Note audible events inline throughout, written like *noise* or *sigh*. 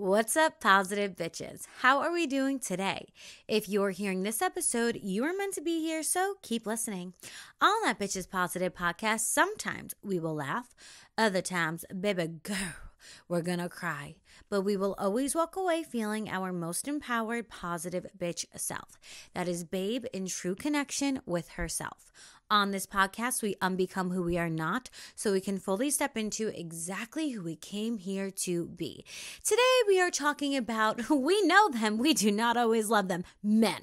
What's up, positive bitches? How are we doing today? If you're hearing this episode, you are meant to be here, so keep listening. On that Bitch Is Positive podcast, sometimes we will laugh, other times, baby girl, we're gonna cry. But we will always walk away feeling our most empowered, positive bitch self. That is Babe in true connection with herself. On this podcast, we unbecome who we are not so we can fully step into exactly who we came here to be. Today, we are talking about *laughs* we know them, we do not always love them men.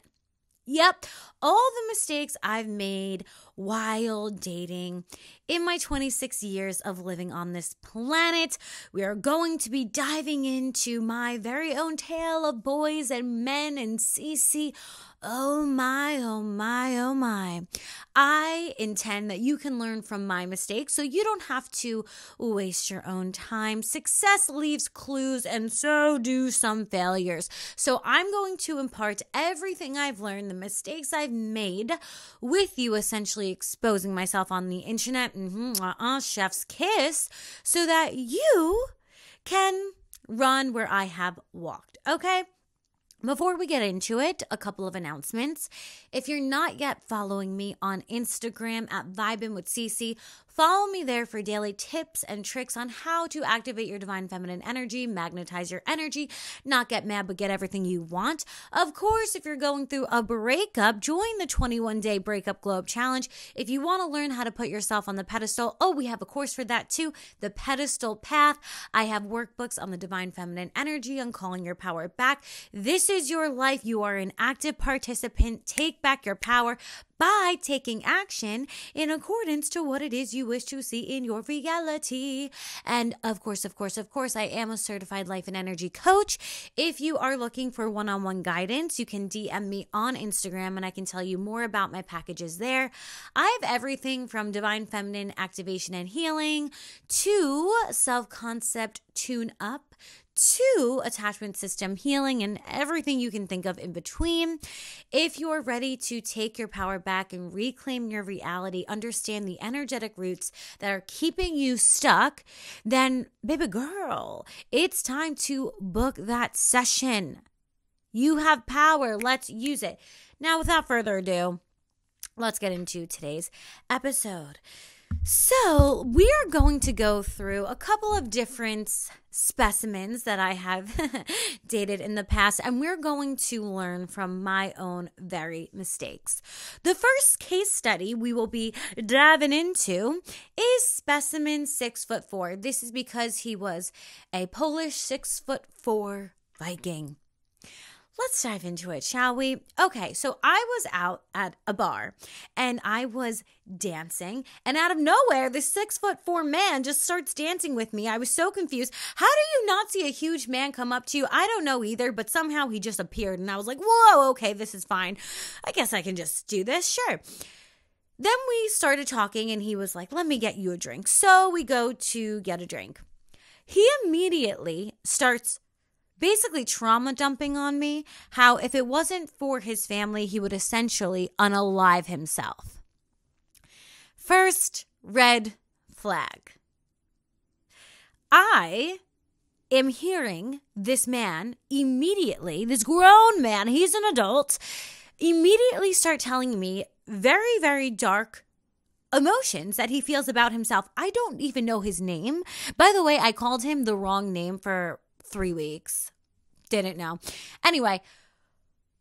Yep, all the mistakes I've made while dating in my 26 years of living on this planet. We are going to be diving into my very own tale of boys and men and CiiCii Oh my, oh my, oh my. I intend that you can learn from my mistakes so you don't have to waste your own time. Success leaves clues, and so do some failures. So I'm going to impart everything I've learned, the mistakes I've made, with you essentially exposing myself on the internet, mm-hmm, uh-uh, chef's kiss, so that you can run where I have walked. Okay? Before we get into it, a couple of announcements. If you're not yet following me on Instagram at Vibin with CiiCii, Follow me there for daily tips and tricks on how to activate your divine feminine energy, magnetize your energy, not get mad, but get everything you want. Of course, if you're going through a breakup, join the 21 day breakup glow up challenge. If you want to learn how to put yourself on the pedestal, oh, we have a course for that too the pedestal path. I have workbooks on the divine feminine energy, on calling your power back. This is your life. You are an active participant. Take back your power by taking action in accordance to what it is you wish to see in your reality. And of course, of course, of course, I am a certified life and energy coach. If you are looking for one on one guidance, you can DM me on Instagram and I can tell you more about my packages there. I have everything from divine feminine activation and healing to self concept tune up to attachment system healing and everything you can think of in between. If you're ready to take your power back and reclaim your reality, understand the energetic roots that are keeping you stuck, then, baby girl, it's time to book that session. You have power. Let's use it. Now, without further ado, let's get into today's episode. So, we are going to go through a couple of different specimens that I have *laughs* dated in the past, and we're going to learn from my own very mistakes. The first case study we will be diving into is specimen six foot four. This is because he was a Polish six foot four Viking. Let's dive into it, shall we? Okay, so I was out at a bar and I was dancing, and out of nowhere, this six foot four man just starts dancing with me. I was so confused. How do you not see a huge man come up to you? I don't know either, but somehow he just appeared, and I was like, whoa, okay, this is fine. I guess I can just do this, sure. Then we started talking, and he was like, let me get you a drink. So we go to get a drink. He immediately starts basically trauma dumping on me how if it wasn't for his family, he would essentially unalive himself. First, red flag. I am hearing this man immediately, this grown man, he's an adult, immediately start telling me very, very dark emotions that he feels about himself. I don't even know his name. By the way, I called him the wrong name for three weeks. Didn't know. Anyway,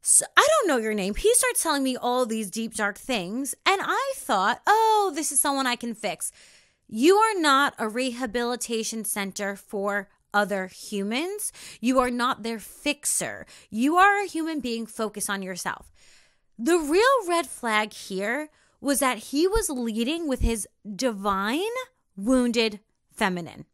so I don't know your name. He starts telling me all these deep, dark things. And I thought, oh, this is someone I can fix. You are not a rehabilitation center for other humans. You are not their fixer. You are a human being focused on yourself. The real red flag here was that he was leading with his divine, wounded feminine.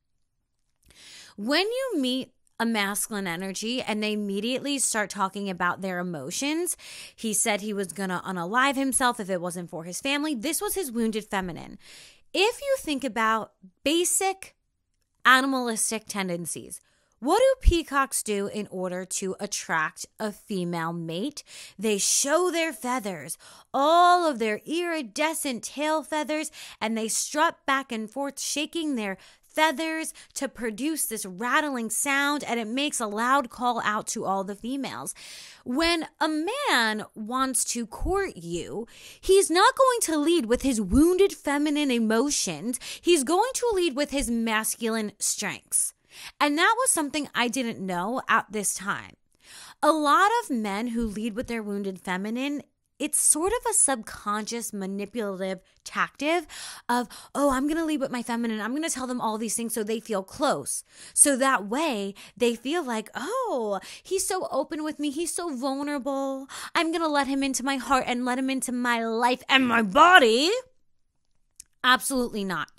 When you meet a masculine energy and they immediately start talking about their emotions. He said he was going to unalive himself if it wasn't for his family. This was his wounded feminine. If you think about basic animalistic tendencies, what do peacocks do in order to attract a female mate? They show their feathers, all of their iridescent tail feathers, and they strut back and forth, shaking their feathers to produce this rattling sound and it makes a loud call out to all the females. When a man wants to court you, he's not going to lead with his wounded feminine emotions. He's going to lead with his masculine strengths. And that was something I didn't know at this time. A lot of men who lead with their wounded feminine it's sort of a subconscious manipulative tactic of, oh, I'm going to lead with my feminine. I'm going to tell them all these things so they feel close. So that way they feel like, oh, he's so open with me. He's so vulnerable. I'm going to let him into my heart and let him into my life and my body. Absolutely not.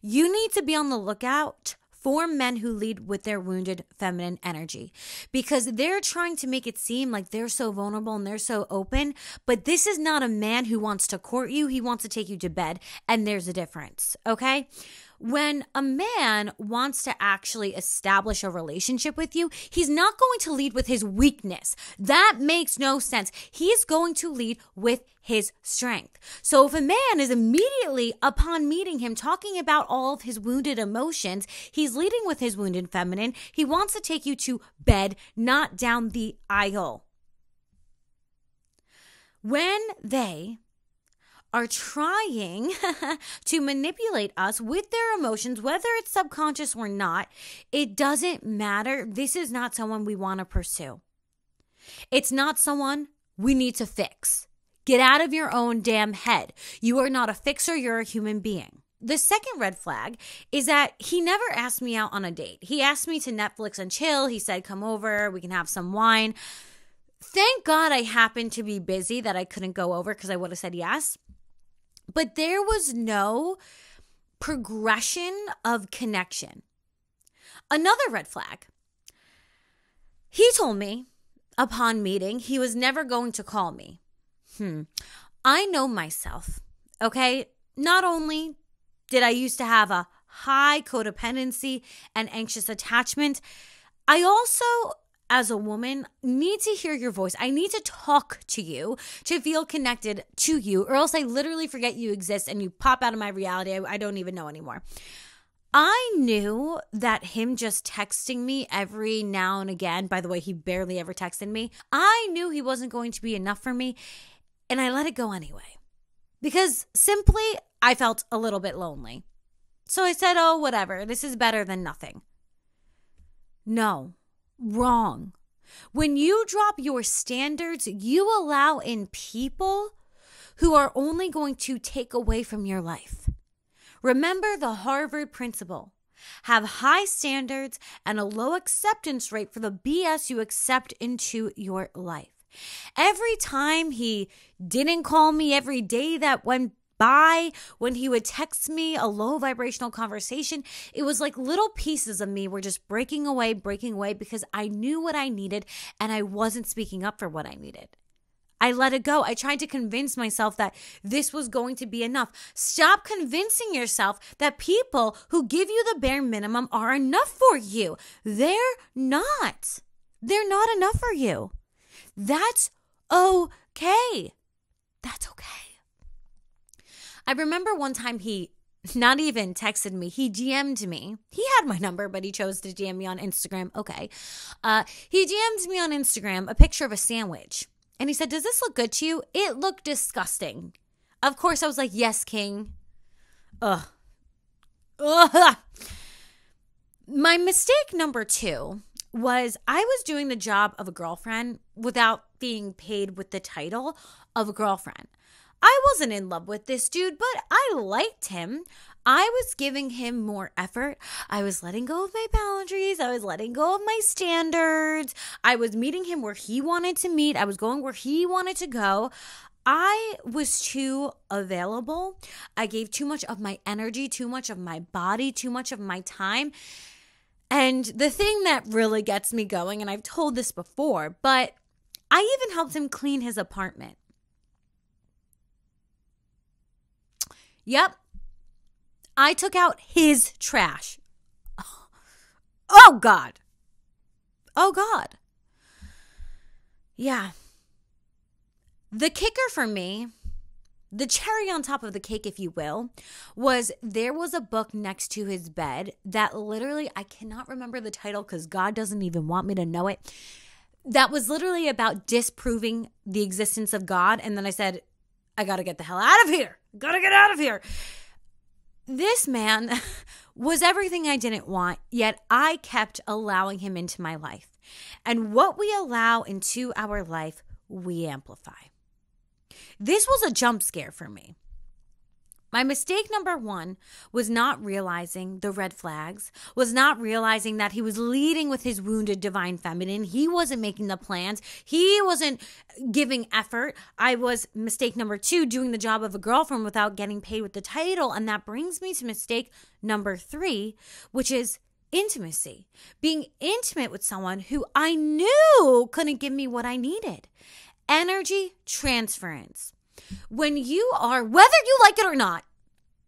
You need to be on the lookout for men who lead with their wounded feminine energy because they're trying to make it seem like they're so vulnerable and they're so open. But this is not a man who wants to court you, he wants to take you to bed. And there's a difference, okay? When a man wants to actually establish a relationship with you, he's not going to lead with his weakness. That makes no sense. He's going to lead with his strength. So if a man is immediately upon meeting him talking about all of his wounded emotions, he's leading with his wounded feminine. He wants to take you to bed, not down the aisle. When they are trying *laughs* to manipulate us with their emotions, whether it's subconscious or not, it doesn't matter. This is not someone we want to pursue. It's not someone we need to fix. Get out of your own damn head. You are not a fixer, you're a human being. The second red flag is that he never asked me out on a date. He asked me to Netflix and chill. He said, Come over, we can have some wine. Thank God I happened to be busy that I couldn't go over because I would have said yes. But there was no progression of connection. Another red flag. He told me upon meeting he was never going to call me. Hmm. I know myself. Okay. Not only did I used to have a high codependency and anxious attachment, I also as a woman need to hear your voice. I need to talk to you to feel connected to you, or else I literally forget you exist and you pop out of my reality. I, I don't even know anymore. I knew that him just texting me every now and again, by the way, he barely ever texted me. I knew he wasn't going to be enough for me, and I let it go anyway. Because simply, I felt a little bit lonely. So I said, oh, whatever, this is better than nothing. No, wrong. When you drop your standards, you allow in people who are only going to take away from your life. Remember the Harvard principle have high standards and a low acceptance rate for the BS you accept into your life. Every time he didn't call me every day that went by, when he would text me a low vibrational conversation, it was like little pieces of me were just breaking away, breaking away because I knew what I needed and I wasn't speaking up for what I needed. I let it go. I tried to convince myself that this was going to be enough. Stop convincing yourself that people who give you the bare minimum are enough for you. They're not. They're not enough for you. That's okay. That's okay. I remember one time he not even texted me. He DM'd me. He had my number, but he chose to DM me on Instagram. Okay. Uh, he DM'd me on Instagram a picture of a sandwich. And he said, Does this look good to you? It looked disgusting. Of course, I was like, Yes, King. Ugh. Ugh. My mistake number two was I was doing the job of a girlfriend without being paid with the title of a girlfriend. I wasn't in love with this dude, but I liked him. I was giving him more effort. I was letting go of my boundaries. I was letting go of my standards. I was meeting him where he wanted to meet. I was going where he wanted to go. I was too available. I gave too much of my energy, too much of my body, too much of my time. And the thing that really gets me going, and I've told this before, but I even helped him clean his apartment. Yep. I took out his trash. *sighs* Oh, God. Oh, God. Yeah. The kicker for me, the cherry on top of the cake, if you will, was there was a book next to his bed that literally, I cannot remember the title because God doesn't even want me to know it. That was literally about disproving the existence of God. And then I said, I got to get the hell out of here. Got to get out of here. This man *laughs* was everything I didn't want, yet I kept allowing him into my life. And what we allow into our life, we amplify. This was a jump scare for me. My mistake number one was not realizing the red flags, was not realizing that he was leading with his wounded divine feminine. He wasn't making the plans, he wasn't giving effort. I was mistake number two, doing the job of a girlfriend without getting paid with the title. And that brings me to mistake number three, which is intimacy. Being intimate with someone who I knew couldn't give me what I needed. Energy transference. When you are, whether you like it or not,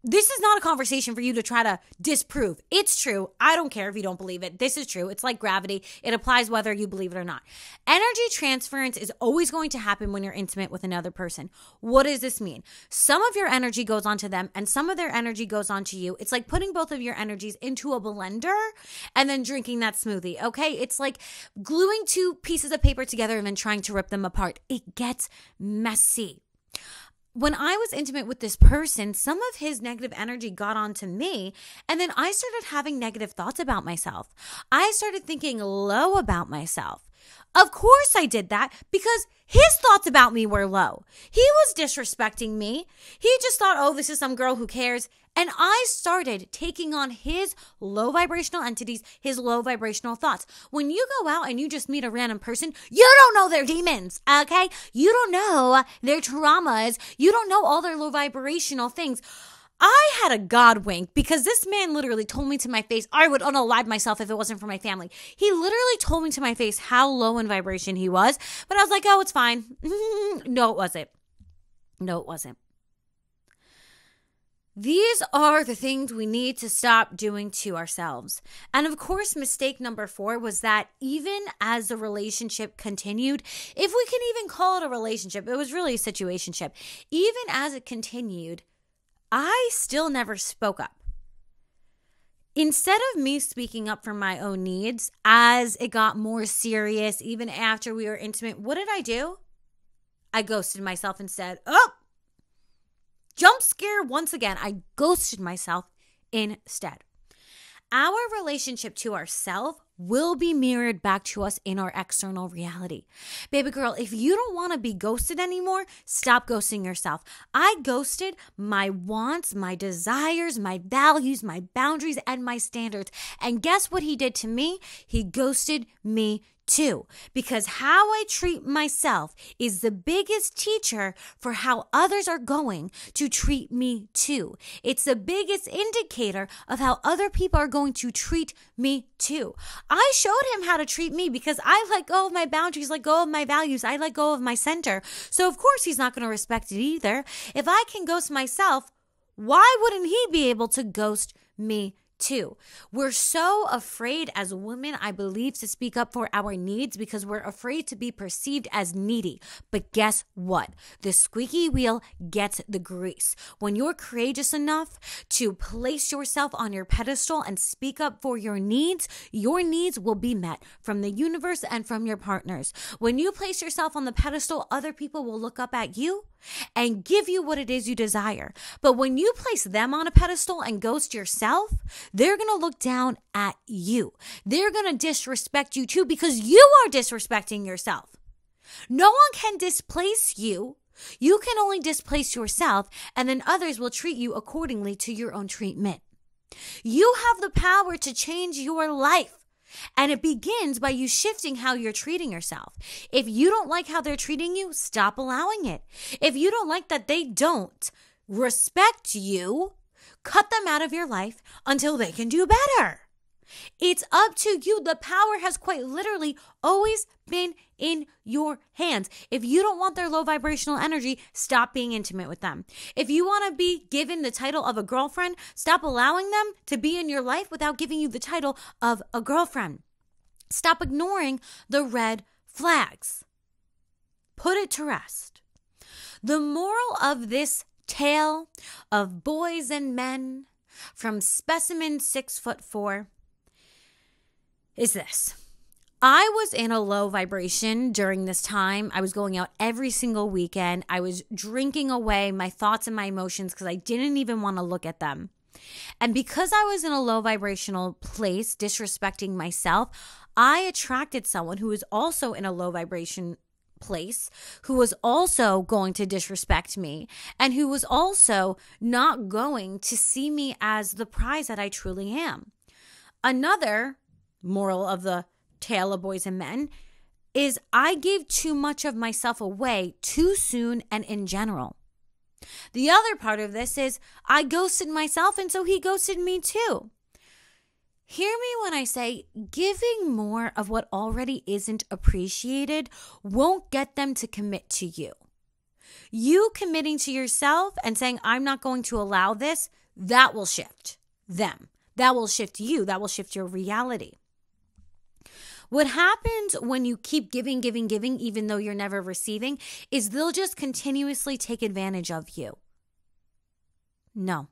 this is not a conversation for you to try to disprove. It's true. I don't care if you don't believe it. This is true. It's like gravity, it applies whether you believe it or not. Energy transference is always going to happen when you're intimate with another person. What does this mean? Some of your energy goes onto them and some of their energy goes onto you. It's like putting both of your energies into a blender and then drinking that smoothie, okay? It's like gluing two pieces of paper together and then trying to rip them apart. It gets messy when I was intimate with this person, some of his negative energy got onto me. And then I started having negative thoughts about myself. I started thinking low about myself. Of course, I did that because his thoughts about me were low. He was disrespecting me. He just thought, oh, this is some girl who cares. And I started taking on his low vibrational entities, his low vibrational thoughts. When you go out and you just meet a random person, you don't know their demons, okay? You don't know their traumas. You don't know all their low vibrational things. I had a God wink because this man literally told me to my face I would unalive myself if it wasn't for my family. He literally told me to my face how low in vibration he was, but I was like, oh, it's fine. *laughs* no, it wasn't. No, it wasn't. These are the things we need to stop doing to ourselves. And of course, mistake number four was that even as the relationship continued, if we can even call it a relationship, it was really a situationship. Even as it continued, I still never spoke up. Instead of me speaking up for my own needs as it got more serious, even after we were intimate, what did I do? I ghosted myself and said, Oh, Jump scare once again. I ghosted myself instead. Our relationship to ourselves will be mirrored back to us in our external reality. Baby girl, if you don't want to be ghosted anymore, stop ghosting yourself. I ghosted my wants, my desires, my values, my boundaries, and my standards. And guess what he did to me? He ghosted me too, because how I treat myself is the biggest teacher for how others are going to treat me too. It's the biggest indicator of how other people are going to treat me too. I showed him how to treat me because I let go of my boundaries, let go of my values, I let go of my center. So, of course, he's not going to respect it either. If I can ghost myself, why wouldn't he be able to ghost me Two, we're so afraid as women, I believe, to speak up for our needs because we're afraid to be perceived as needy. But guess what? The squeaky wheel gets the grease. When you're courageous enough to place yourself on your pedestal and speak up for your needs, your needs will be met from the universe and from your partners. When you place yourself on the pedestal, other people will look up at you and give you what it is you desire. But when you place them on a pedestal and ghost yourself, they're going to look down at you. They're going to disrespect you too because you are disrespecting yourself. No one can displace you. You can only displace yourself, and then others will treat you accordingly to your own treatment. You have the power to change your life. And it begins by you shifting how you're treating yourself. If you don't like how they're treating you, stop allowing it. If you don't like that they don't respect you, cut them out of your life until they can do better. It's up to you. The power has quite literally always been in your hands. If you don't want their low vibrational energy, stop being intimate with them. If you want to be given the title of a girlfriend, stop allowing them to be in your life without giving you the title of a girlfriend. Stop ignoring the red flags. Put it to rest. The moral of this tale of boys and men from specimen six foot four is this. I was in a low vibration during this time. I was going out every single weekend. I was drinking away my thoughts and my emotions because I didn't even want to look at them. And because I was in a low vibrational place, disrespecting myself, I attracted someone who was also in a low vibration place who was also going to disrespect me and who was also not going to see me as the prize that I truly am. Another moral of the tale of boys and men is I gave too much of myself away too soon and in general. The other part of this is I ghosted myself and so he ghosted me too. Hear me when I say giving more of what already isn't appreciated won't get them to commit to you. You committing to yourself and saying, I'm not going to allow this, that will shift them. That will shift you. That will shift your reality. What happens when you keep giving, giving, giving, even though you're never receiving, is they'll just continuously take advantage of you. No,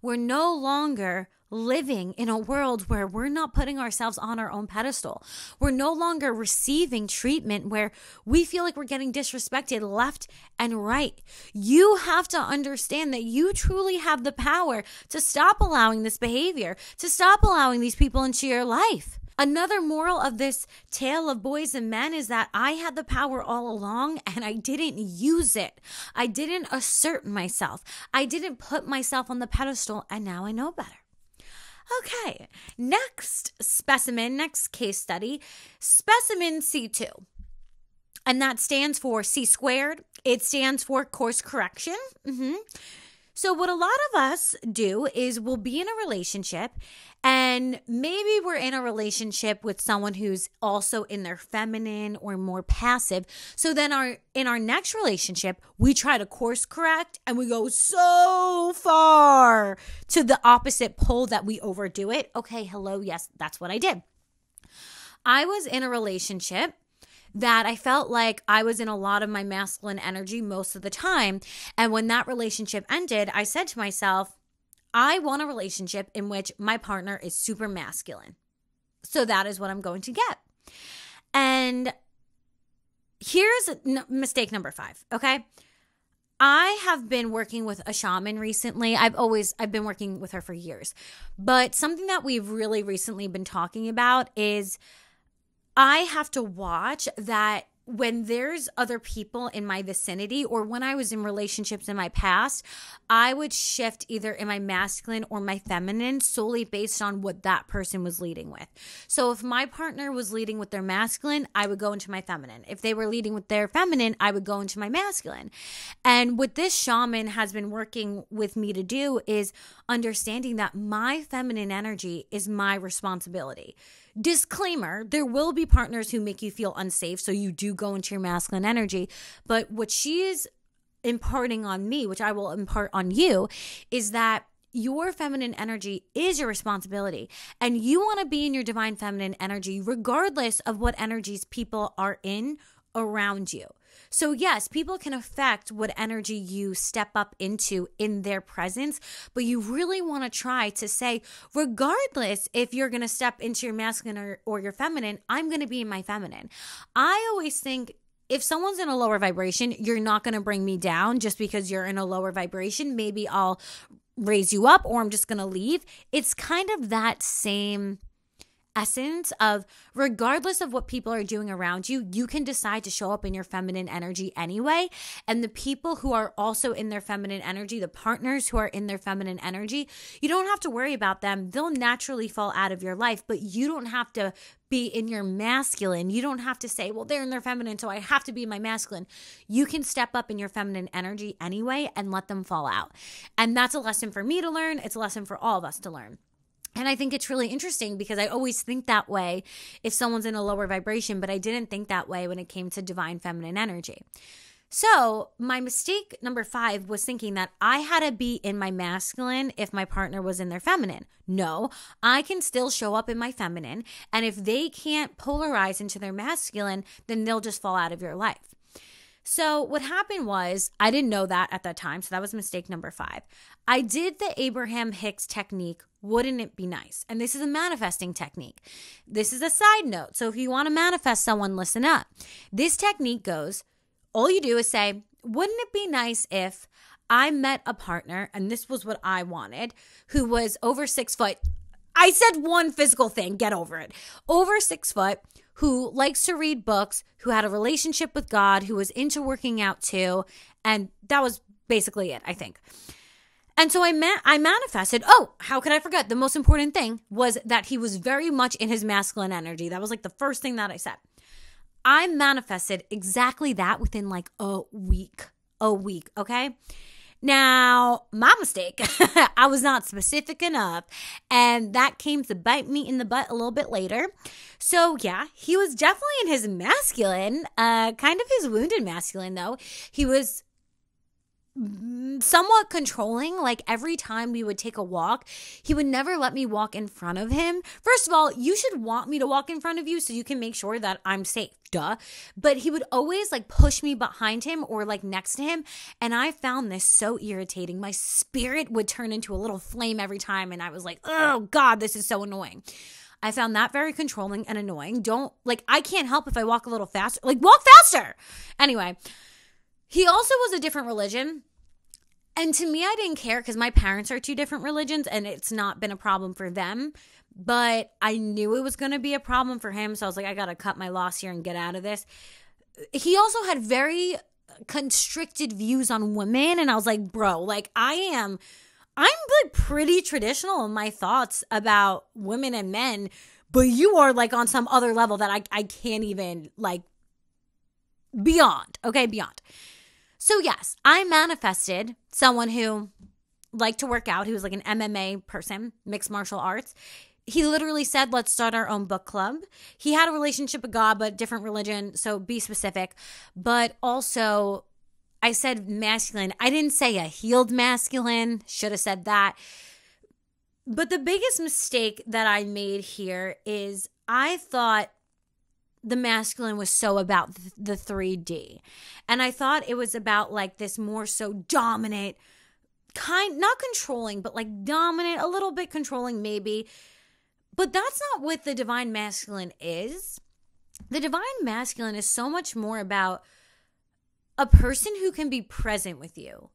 we're no longer living in a world where we're not putting ourselves on our own pedestal. We're no longer receiving treatment where we feel like we're getting disrespected left and right. You have to understand that you truly have the power to stop allowing this behavior, to stop allowing these people into your life. Another moral of this tale of boys and men is that I had the power all along and I didn't use it. I didn't assert myself. I didn't put myself on the pedestal, and now I know better. Okay, next specimen, next case study, specimen C2. And that stands for C squared. It stands for course correction. Mm-hmm. So, what a lot of us do is we'll be in a relationship and maybe we're in a relationship with someone who's also in their feminine or more passive. So then our in our next relationship, we try to course correct and we go so far to the opposite pole that we overdo it. Okay, hello, yes, that's what I did. I was in a relationship that I felt like I was in a lot of my masculine energy most of the time. And when that relationship ended, I said to myself, I want a relationship in which my partner is super masculine. So that is what I'm going to get. And here's mistake number five, okay? I have been working with a shaman recently. I've always I've been working with her for years. But something that we've really recently been talking about is I have to watch that when there's other people in my vicinity or when I was in relationships in my past, I would shift either in my masculine or my feminine solely based on what that person was leading with. So if my partner was leading with their masculine, I would go into my feminine. If they were leading with their feminine, I would go into my masculine. And what this shaman has been working with me to do is understanding that my feminine energy is my responsibility. Disclaimer there will be partners who make you feel unsafe, so you do go into your masculine energy. But what she is imparting on me, which I will impart on you, is that your feminine energy is your responsibility. And you want to be in your divine feminine energy, regardless of what energies people are in around you. So, yes, people can affect what energy you step up into in their presence, but you really want to try to say, regardless if you're going to step into your masculine or, or your feminine, I'm going to be in my feminine. I always think if someone's in a lower vibration, you're not going to bring me down just because you're in a lower vibration. Maybe I'll raise you up or I'm just going to leave. It's kind of that same essence of regardless of what people are doing around you, you can decide to show up in your feminine energy anyway. And the people who are also in their feminine energy, the partners who are in their feminine energy, you don't have to worry about them. They'll naturally fall out of your life, but you don't have to be in your masculine. You don't have to say, well, they're in their feminine, so I have to be my masculine. You can step up in your feminine energy anyway and let them fall out. And that's a lesson for me to learn. It's a lesson for all of us to learn. And I think it's really interesting because I always think that way if someone's in a lower vibration, but I didn't think that way when it came to divine feminine energy. So, my mistake number five was thinking that I had to be in my masculine if my partner was in their feminine. No, I can still show up in my feminine. And if they can't polarize into their masculine, then they'll just fall out of your life. So, what happened was, I didn't know that at that time. So, that was mistake number five. I did the Abraham Hicks technique. Wouldn't it be nice? And this is a manifesting technique. This is a side note. So, if you want to manifest someone, listen up. This technique goes all you do is say, Wouldn't it be nice if I met a partner, and this was what I wanted, who was over six foot? I said one physical thing, get over it. Over six foot, who likes to read books, who had a relationship with God, who was into working out too. And that was basically it, I think. And so I ma- I manifested. Oh, how could I forget? The most important thing was that he was very much in his masculine energy. That was like the first thing that I said. I manifested exactly that within like a week. A week, okay? Now, my mistake, *laughs* I was not specific enough, and that came to bite me in the butt a little bit later. So, yeah, he was definitely in his masculine, uh, kind of his wounded masculine, though. He was somewhat controlling. Like every time we would take a walk, he would never let me walk in front of him. First of all, you should want me to walk in front of you so you can make sure that I'm safe. Duh. But he would always like push me behind him or like next to him. And I found this so irritating. My spirit would turn into a little flame every time. And I was like, oh God, this is so annoying. I found that very controlling and annoying. Don't like, I can't help if I walk a little faster. Like, walk faster. Anyway. He also was a different religion. And to me, I didn't care because my parents are two different religions and it's not been a problem for them. But I knew it was going to be a problem for him. So I was like, I got to cut my loss here and get out of this. He also had very constricted views on women. And I was like, bro, like, I am. I'm like pretty traditional in my thoughts about women and men, but you are like on some other level that I, I can't even like beyond. Okay, beyond. So, yes, I manifested someone who liked to work out, He was like an MMA person, mixed martial arts. He literally said, Let's start our own book club. He had a relationship with God, but different religion. So, be specific. But also, I said masculine. I didn't say a healed masculine. Should have said that. But the biggest mistake that I made here is I thought the masculine was so about the 3D. And I thought it was about like this more so dominant, kind, not controlling, but like dominant, a little bit controlling maybe. But that's not what the divine masculine is. The divine masculine is so much more about a person who can be present with you,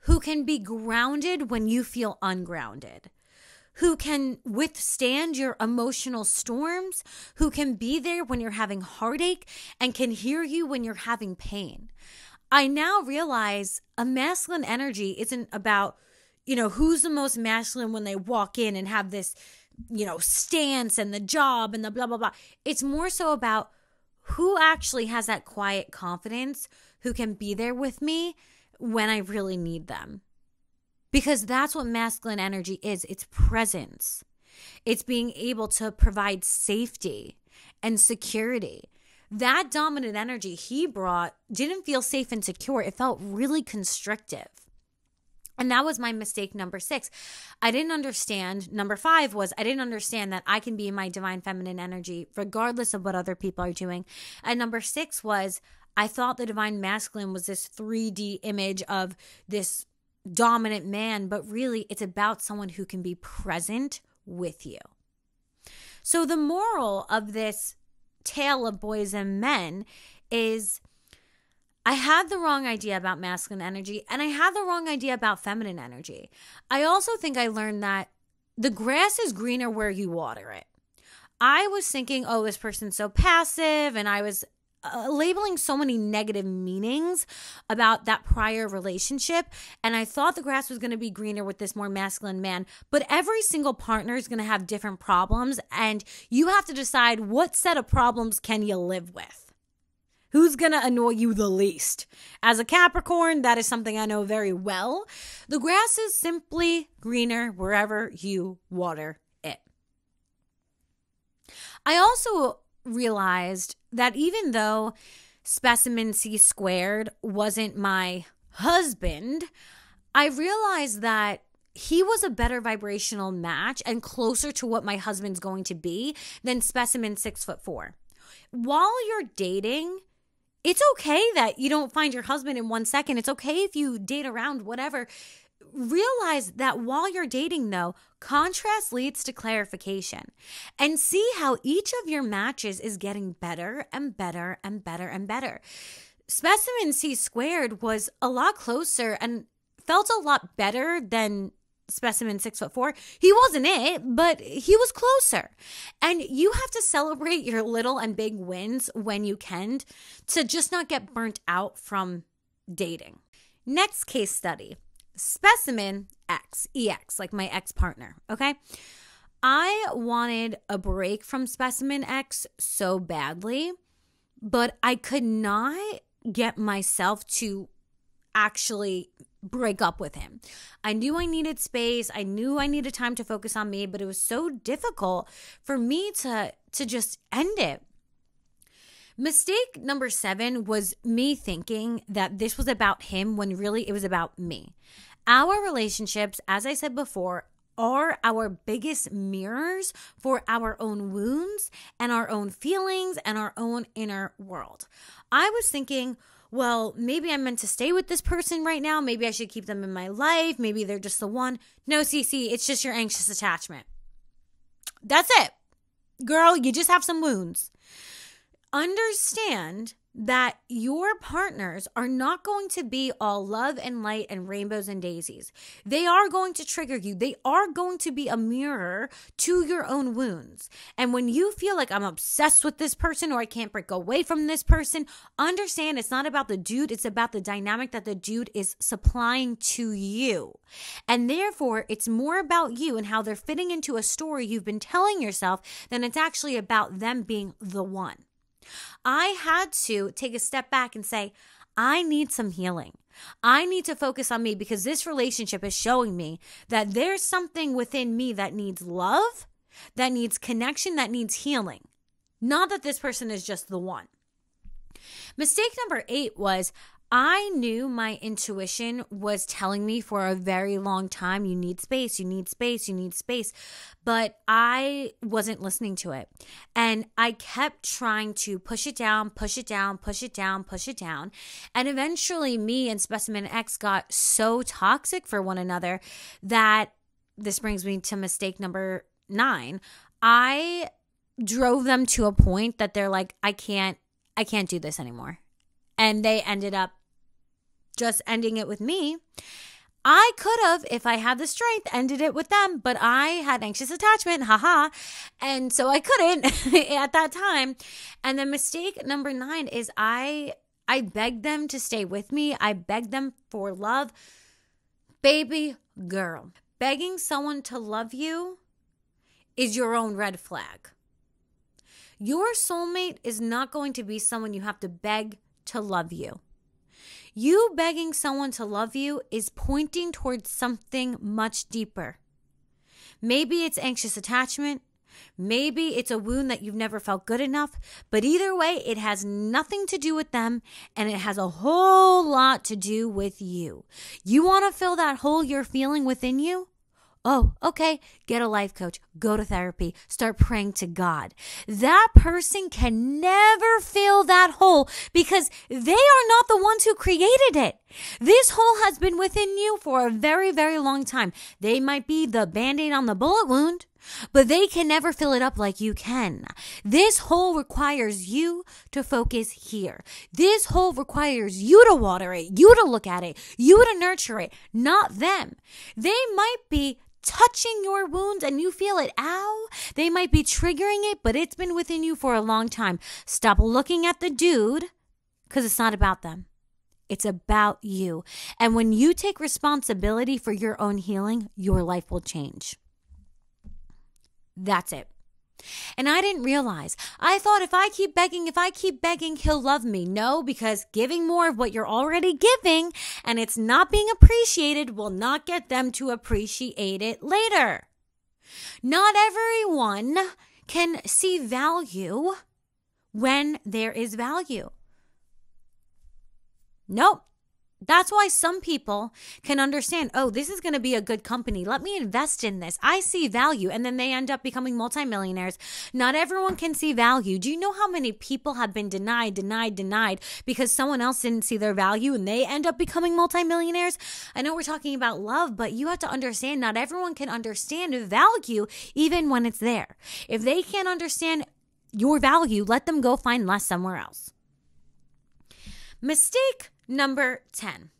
who can be grounded when you feel ungrounded who can withstand your emotional storms, who can be there when you're having heartache and can hear you when you're having pain. I now realize a masculine energy isn't about, you know, who's the most masculine when they walk in and have this, you know, stance and the job and the blah, blah, blah. It's more so about who actually has that quiet confidence, who can be there with me when I really need them because that's what masculine energy is it's presence, it's being able to provide safety and security. That dominant energy he brought didn't feel safe and secure, it felt really constrictive. And that was my mistake number six. I didn't understand. Number five was I didn't understand that I can be in my divine feminine energy regardless of what other people are doing. And number six was I thought the divine masculine was this 3D image of this dominant man, but really it's about someone who can be present with you. So, the moral of this tale of boys and men is I had the wrong idea about masculine energy and I had the wrong idea about feminine energy. I also think I learned that the grass is greener where you water it. I was thinking, oh, this person's so passive, and I was uh, labeling so many negative meanings about that prior relationship. And I thought the grass was going to be greener with this more masculine man. But every single partner is going to have different problems. And you have to decide what set of problems can you live with. Who's going to annoy you the least? As a Capricorn, that is something I know very well. The grass is simply greener wherever you water it. I also realized that even though specimen C squared wasn't my husband, I realized that he was a better vibrational match and closer to what my husband's going to be than specimen six foot four. While you're dating, It's okay that you don't find your husband in one second. It's okay if you date around, whatever. Realize that while you're dating, though, contrast leads to clarification. And see how each of your matches is getting better and better and better and better. Specimen C squared was a lot closer and felt a lot better than specimen six foot four. He wasn't it, but he was closer. And you have to celebrate your little and big wins when you can to just not get burnt out from dating. Next case study specimen X, EX, like my ex partner. Okay. I wanted a break from specimen X so badly, but I could not get myself to actually break up with him. I knew I needed space. I knew I needed time to focus on me, but it was so difficult for me to to just end it. Mistake number 7 was me thinking that this was about him when really it was about me. Our relationships, as I said before, are our biggest mirrors for our own wounds and our own feelings and our own inner world. I was thinking, well, maybe I'm meant to stay with this person right now. Maybe I should keep them in my life. Maybe they're just the one. No, CiiCii, it's just your anxious attachment. That's it. Girl, you just have some wounds. Understand that your partners are not going to be all love and light and rainbows and daisies. They are going to trigger you. They are going to be a mirror to your own wounds. And when you feel like I'm obsessed with this person or I can't break away from this person, understand it's not about the dude, it's about the dynamic that the dude is supplying to you. And therefore, it's more about you and how they're fitting into a story you've been telling yourself than it's actually about them being the one. I had to take a step back and say, I need some healing. I need to focus on me because this relationship is showing me that there's something within me that needs love, that needs connection, that needs healing. Not that this person is just the one. Mistake number eight was I knew my intuition was telling me for a very long time you need space, you need space, you need space. But I wasn't listening to it. And I kept trying to push it down, push it down, push it down, push it down. And eventually, me and Specimen X got so toxic for one another that this brings me to mistake number nine. I drove them to a point that they're like, I can't, I can't do this anymore and they ended up just ending it with me. I could have, if I had the strength, ended it with them, but I had anxious attachment, haha. And so I couldn't *laughs* at that time. And the mistake number nine is I I begged them to stay with me. I begged them for love. Baby girl, begging someone to love you is your own red flag. Your soulmate is not going to be someone you have to beg to love you. You begging someone to love you is pointing towards something much deeper. Maybe it's anxious attachment. Maybe it's a wound that you've never felt good enough, but either way, it has nothing to do with them and it has a whole lot to do with you. You want to fill that hole you're feeling within you? Oh, okay, get a life coach, go to therapy, start praying to God. That person can never fill that hole because they are not the ones who created it. This hole has been within you for a very, very long time. They might be the band aid on the bullet wound, but they can never fill it up like you can. This hole requires you to focus here. This hole requires you to water it, you to look at it, you to nurture it, not them. They might be touching your wounds and you feel it, ow, they might be triggering it, but it's been within you for a long time. Stop looking at the dude because it's not about them. It's about you. And when you take responsibility for your own healing, your life will change. That's it. And I didn't realize. I thought if I keep begging, if I keep begging, he'll love me. No, because giving more of what you're already giving and it's not being appreciated will not get them to appreciate it later. Not everyone can see value when there is value. Nope. That's why some people can understand, oh, this is going to be a good company. Let me invest in this. I see value. And then they end up becoming multimillionaires. Not everyone can see value. Do you know how many people have been denied, denied, denied because someone else didn't see their value and they end up becoming multimillionaires? I know we're talking about love, but you have to understand not everyone can understand value even when it's there. If they can't understand your value, let them go find less somewhere else. Mistake number 10.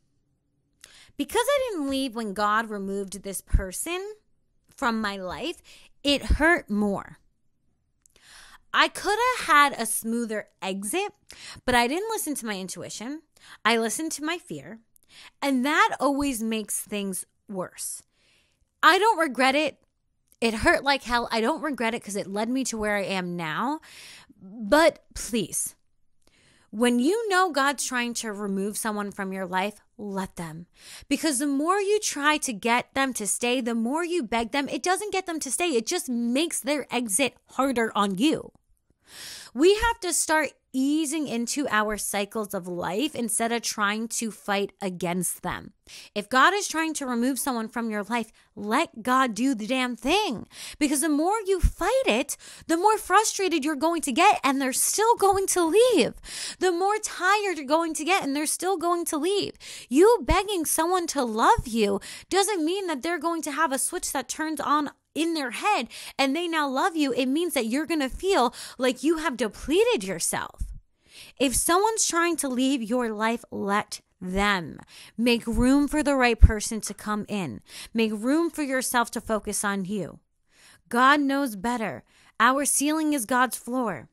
Because I didn't leave when God removed this person from my life, it hurt more. I could have had a smoother exit, but I didn't listen to my intuition. I listened to my fear, and that always makes things worse. I don't regret it. It hurt like hell. I don't regret it because it led me to where I am now. But please, when you know God's trying to remove someone from your life, let them. Because the more you try to get them to stay, the more you beg them, it doesn't get them to stay. It just makes their exit harder on you. We have to start easing into our cycles of life instead of trying to fight against them. If God is trying to remove someone from your life, let God do the damn thing. Because the more you fight it, the more frustrated you're going to get, and they're still going to leave. The more tired you're going to get, and they're still going to leave. You begging someone to love you doesn't mean that they're going to have a switch that turns on in their head and they now love you, it means that you're going to feel like you have depleted yourself. If someone's trying to leave your life, let them. Make room for the right person to come in. Make room for yourself to focus on you. God knows better. Our ceiling is God's floor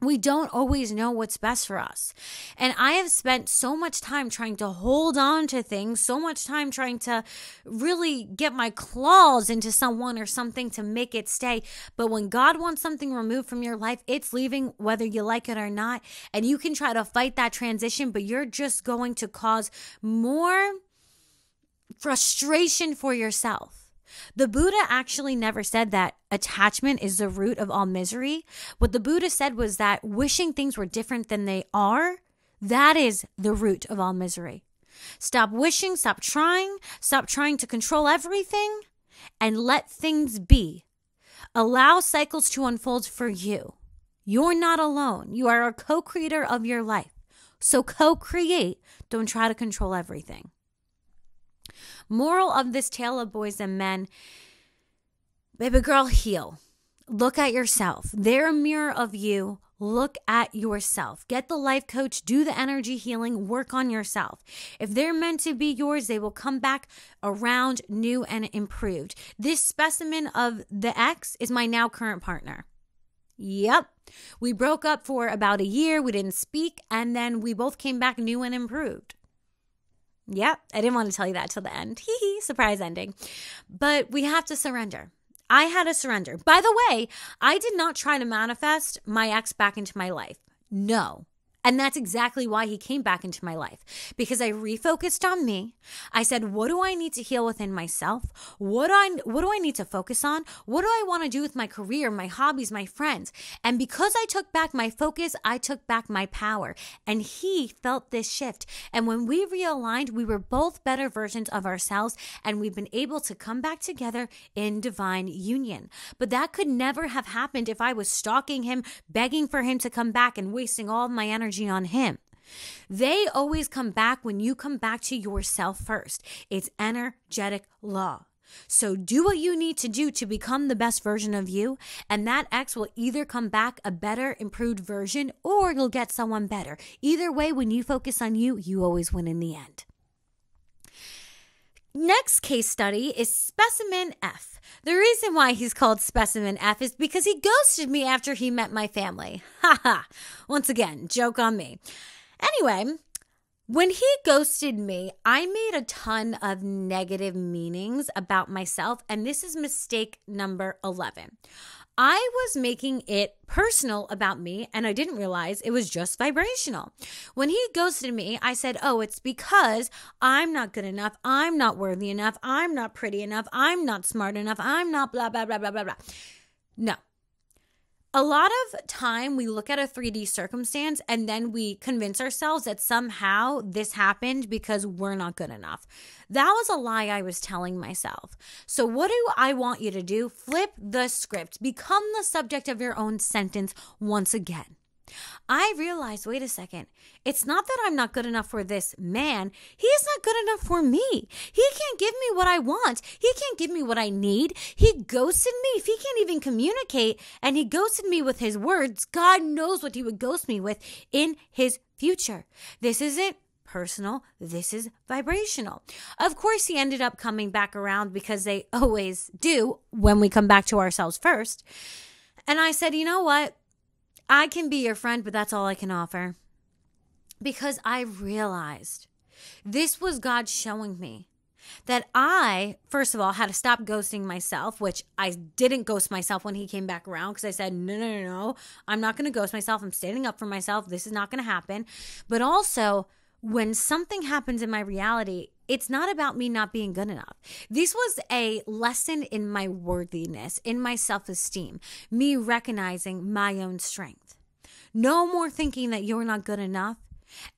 we don't always know what's best for us. And I have spent so much time trying to hold on to things, so much time trying to really get my claws into someone or something to make it stay. But when God wants something removed from your life, it's leaving whether you like it or not. And you can try to fight that transition, but you're just going to cause more frustration for yourself. The Buddha actually never said that attachment is the root of all misery. What the Buddha said was that wishing things were different than they are, that is the root of all misery. Stop wishing, stop trying, stop trying to control everything, and let things be. Allow cycles to unfold for you. You're not alone. You are a co creator of your life. So co create. Don't try to control everything. Moral of this tale of boys and men baby girl, heal. Look at yourself. They're a mirror of you. Look at yourself. Get the life coach, do the energy healing, work on yourself. If they're meant to be yours, they will come back around new and improved. This specimen of the ex is my now current partner. Yep. We broke up for about a year. We didn't speak. And then we both came back new and improved. Yep, I didn't want to tell you that till the end. *laughs* Hee hee, surprise ending. But we have to surrender. I had to surrender. By the way, I did not try to manifest my ex back into my life. No, and that's exactly why he came back into my life because I refocused on me. I said, what do I need to heal within myself? What do I what do I need to focus on? What do I want to do with my career, my hobbies, my friends? And because I took back my focus, I took back my power. And he felt this shift. And when we realigned, we were both better versions of ourselves and we've been able to come back together in divine union. But that could never have happened if I was stalking him, begging for him to come back and wasting all my energy energy on Him. They always come back when you come back to yourself first. It's energetic law. So do what you need to do to become the best version of you, and that ex will either come back a better, improved version, or you'll get someone better. Either way, when you focus on you, you always win in the end. Next case study is Specimen F. The reason why he's called Specimen F is because he ghosted me after he met my family. *laughs* Ha ha. Once again, joke on me. Anyway, when he ghosted me, I made a ton of negative meanings about myself, and this is mistake number 11. I was making it personal about me and I didn't realize it was just vibrational. When he ghosted me, I said, Oh, it's because I'm not good enough. I'm not worthy enough. I'm not pretty enough. I'm not smart enough. I'm not blah, blah, blah, blah, blah, blah. No. A lot of time we look at a 3D circumstance and then we convince ourselves that somehow this happened because we're not good enough. That was a lie I was telling myself. So, what do I want you to do? Flip the script, become the subject of your own sentence once again. I realized wait a second, it's not that I'm not good enough for this man. He's not good enough for me. He can't give me what I want. He can't give me what I need. He ghosted me. If he can't even communicate and he ghosted me with his words, God knows what he would ghost me with in his future. This isn't personal. This is vibrational. Of course, he ended up coming back around because they always do when we come back to ourselves first. And I said, you know what? I can be your friend, but that's all I can offer. Because I realized this was God showing me that I, first of all, had to stop ghosting myself, which I didn't ghost myself when he came back around because I said, no, no, no, no, I'm not going to ghost myself. I'm standing up for myself. This is not going to happen. But also, when something happens in my reality, it's not about me not being good enough. This was a lesson in my worthiness, in my self esteem, me recognizing my own strength. No more thinking that you're not good enough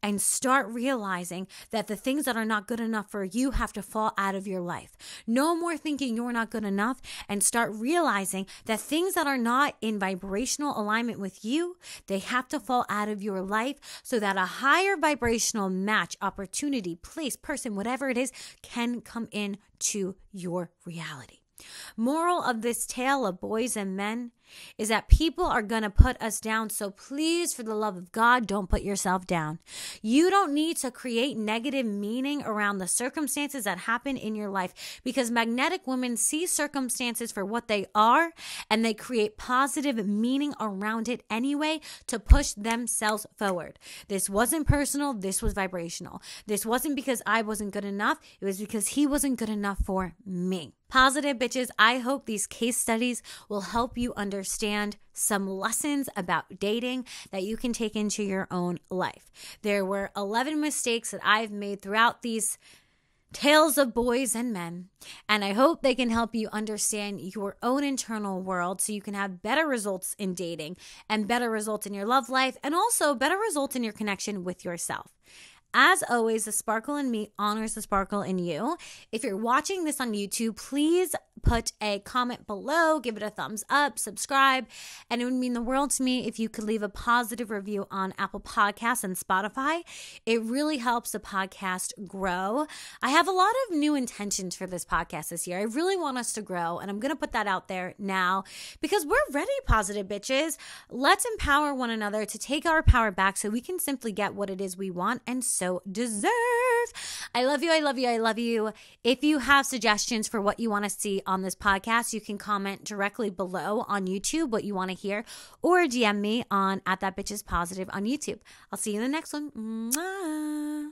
and start realizing that the things that are not good enough for you have to fall out of your life. No more thinking you're not good enough and start realizing that things that are not in vibrational alignment with you, they have to fall out of your life so that a higher vibrational match, opportunity, place, person, whatever it is, can come in to your reality. Moral of this tale of boys and men is that people are going to put us down. So please, for the love of God, don't put yourself down. You don't need to create negative meaning around the circumstances that happen in your life because magnetic women see circumstances for what they are and they create positive meaning around it anyway to push themselves forward. This wasn't personal, this was vibrational. This wasn't because I wasn't good enough, it was because he wasn't good enough for me. Positive bitches, I hope these case studies will help you understand some lessons about dating that you can take into your own life. There were 11 mistakes that I've made throughout these tales of boys and men, and I hope they can help you understand your own internal world so you can have better results in dating and better results in your love life and also better results in your connection with yourself. As always, the sparkle in me honors the sparkle in you. If you're watching this on YouTube, please put a comment below, give it a thumbs up, subscribe, and it would mean the world to me if you could leave a positive review on Apple Podcasts and Spotify. It really helps the podcast grow. I have a lot of new intentions for this podcast this year. I really want us to grow, and I'm going to put that out there now because we're ready, positive bitches. Let's empower one another to take our power back so we can simply get what it is we want and so deserve. I love you. I love you. I love you. If you have suggestions for what you want to see on this podcast, you can comment directly below on YouTube what you want to hear or DM me on at that bitch is positive on YouTube. I'll see you in the next one. Mwah.